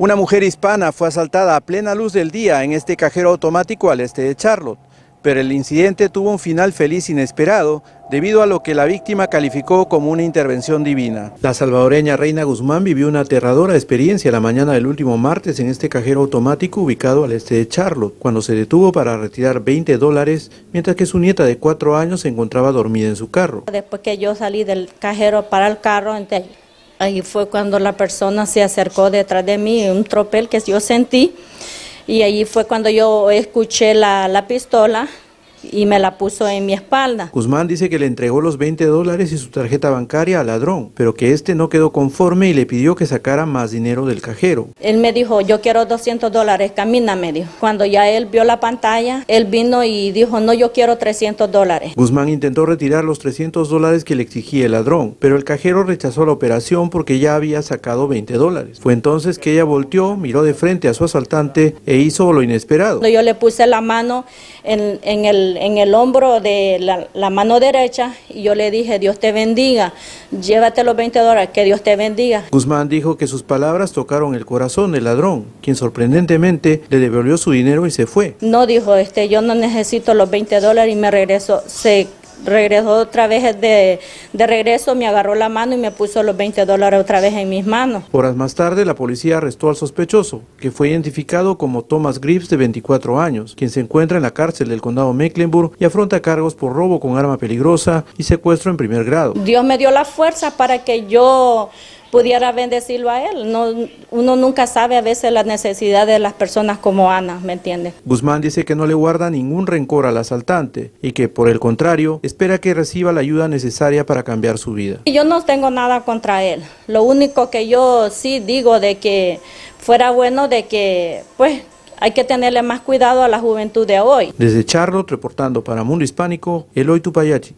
Una mujer hispana fue asaltada a plena luz del día en este cajero automático al este de Charlotte, pero el incidente tuvo un final feliz inesperado debido a lo que la víctima calificó como una intervención divina. La salvadoreña Reina Guzmán vivió una aterradora experiencia la mañana del último martes en este cajero automático ubicado al este de Charlotte, cuando se detuvo para retirar 20 dólares, mientras que su nieta de 4 años se encontraba dormida en su carro. Después que yo salí del cajero para el carro, entonces Ahí fue cuando la persona se acercó detrás de mí, un tropel que yo sentí, y ahí fue cuando yo escuché la, la pistola y me la puso en mi espalda. Guzmán dice que le entregó los 20 dólares y su tarjeta bancaria al ladrón, pero que este no quedó conforme y le pidió que sacara más dinero del cajero. Él me dijo, yo quiero 200 dólares, camina, me dijo. Cuando ya él vio la pantalla, él vino y dijo, no, yo quiero 300 dólares. Guzmán intentó retirar los 300 dólares que le exigía el ladrón, pero el cajero rechazó la operación porque ya había sacado 20 dólares. Fue entonces que ella volteó, miró de frente a su asaltante e hizo lo inesperado. Yo le puse la mano en, en el en el hombro de la, mano derecha y yo le dije, Dios te bendiga, llévate los 20 dólares, que Dios te bendiga. Guzmán dijo que sus palabras tocaron el corazón del ladrón, quien sorprendentemente le devolvió su dinero y se fue. No, dijo, este, yo no necesito los 20 dólares y me regreso. Se regresó otra vez de, de, regreso, me agarró la mano y me puso los 20 dólares otra vez en mis manos. Horas más tarde, la policía arrestó al sospechoso, que fue identificado como Thomas Grips, de 24 años, quien se encuentra en la cárcel del condado Mecklenburg y afronta cargos por robo con arma peligrosa y secuestro en primer grado. Dios me dio la fuerza para que yo pudiera bendecirlo a él. No, uno nunca sabe a veces las necesidades de las personas como Ana, ¿me entiende? Guzmán dice que no le guarda ningún rencor al asaltante y que por el contrario espera que reciba la ayuda necesaria para cambiar su vida. Yo no tengo nada contra él. Lo único que yo sí digo de que fuera bueno de que pues hay que tenerle más cuidado a la juventud de hoy. Desde Charlotte, reportando para Mundo Hispánico, Eloy Tupayachi.